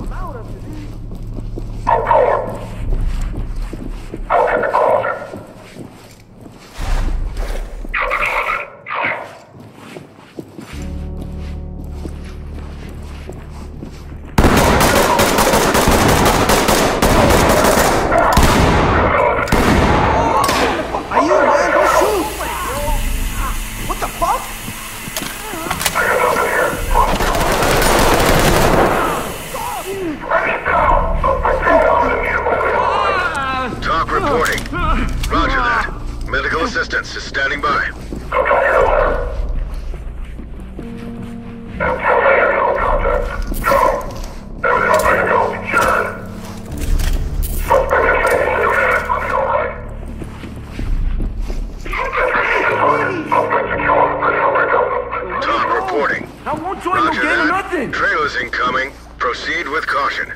Are reporting. Roger that. Medical assistance is standing by. Talk reporting. I won't join no Roger game or nothing! Trailers incoming. Proceed with caution.